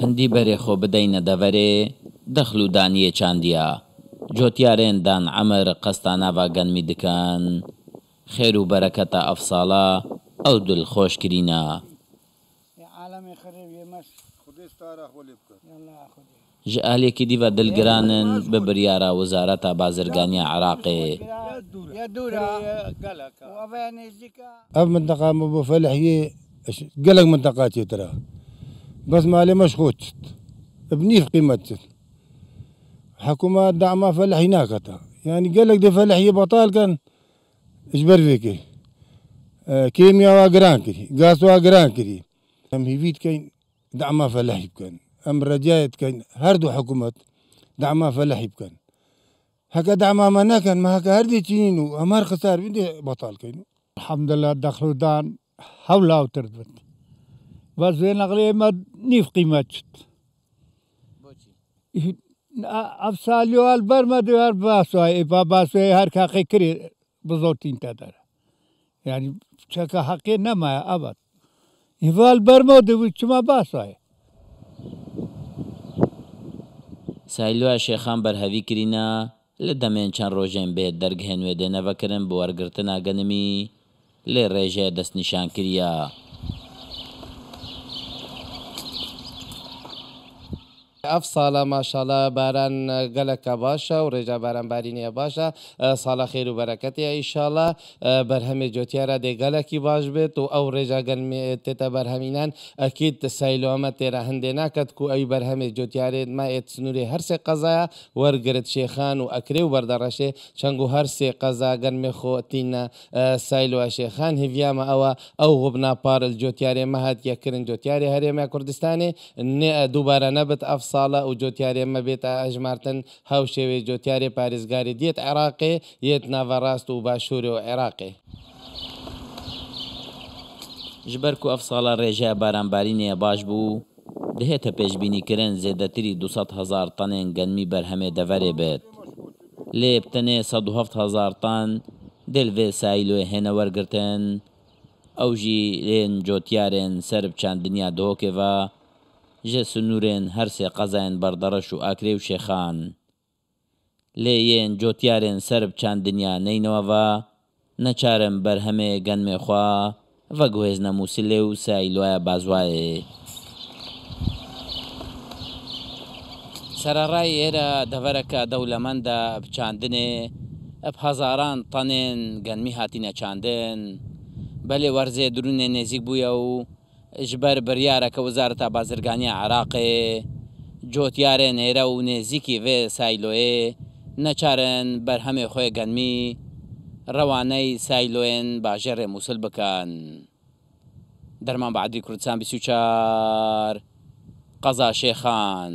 هەندی بەرێخۆ بدەینە دەڤەرێ دەخل و دانیە چاندیە جۆتیارێندان ئەمەر قەستاناوا گەنمی دکەن خێر و بەرەکەتە ئەفساڵە ئەو دل خۆشکرینە ji aliyekî dîva dilgiran in bi biryara wizareta bazirganiya Iraqê الدوره يا دوره قلق وفين اب منطقه ابو فلح هي قلق منطقة ترى بس مالي عليه مشخوت في قيمته حكومة دعمة فلح هناك يعني قلق دي فلح هي بطال كان اجبر فيك آه كيمياء واقران كري قاس واقران كري ام هيفيت كاين دعمة فلح كان ام رجايت كاين هردو حكومة دعمة فلح كان هكا دعم أمانا كان ما هكا هردي تينو أمار خسار بدي بطال كينو الحمد لله دخلوا دان حولها وتربت بس بين أغلية ما نيف قيمتشت افسالیو ال بر ما دیوار باسوای با باسوای هر که حقی کری بزرگتین تا داره یعنی چکا ابد ایوال بر ما دیوار چما باسوای سایلوه شیخان بر هوی کرینا لە چند به ڕۆژێن بێت دەرگهێنوێ دێنەوەکردن بۆ بورگرتن لی ریجه دست نشان کریا افصل ما شاء الله باران قلك باشا ورجا باران بارينيا باشا صالة خير وبركات يا ان شاء الله أه، برهم جوتيارا دي قلكي باش بيت او رجع قلمي تتا برهمينان اكيد سايلو اما تيرا هندي ناكت كو اي برهم جوتيار ما ات سنوري هر سي قزا ور گرت شيخان واكري وبردرشي چنگو هر سي قزا قضا مي خو تين أه، سايلو شيخان هفياما او او غبنا بار الجوتيار ما هات يكرن جوتياري هريما كردستاني ني دوباره نبت افصا ساڵە و جۆتیارێمە بێت تا ئەژمارتن هەو شێوێ جۆتیارێ پارێزگاری دیێت عێراقێ یەت ناڤڕاست و باشوورێ و عێراقێ. ژبەرک و ئەف ساڵە ڕێژە بارانباری نیە باش بوو دهێتە پێشببینیکردن زێدەتری 200 هزار تەنێن گەنمی بەرهەمێ دەڤێ بێت لێ بتەنێ 1 هزار تان دلێ سایلوێ هێنە وەرگتن ئەو ژی لێن جۆتیارێن سەر بچاندنیا دۆکێەوە ژە سنوورێن هەرسێ قەزایەن بەردەڕەش و ئاکرێ و شێخان لێ یەن جۆتیارێن سەر بچان دنیا نینەوەەوە نەچارم بەرهەمێ گەنمێخوا ڤە گوێز نەموسی لێ و سایلوایە بازوایێ سەرڕای ئێرە دەڤەرەکە دەولەمەندە بچاندنێ ئەپ هەزاران تەنێن گەنمی هاتینە چاندن بەلێ وەرزێ درونێ نێزیک بووە و ژبەر بریارەکە وەزارەت تا بازرگانی عراقێ جۆتیارە نێرە و نێزییکی وێ سایلۆێ نەچارن بەرهەمێ خۆی گەنمی ڕەوانەی سایلۆێن باژێڕێ مووسل بکەن دەرمان بەعدی کوردستان 24 قەزا شێخان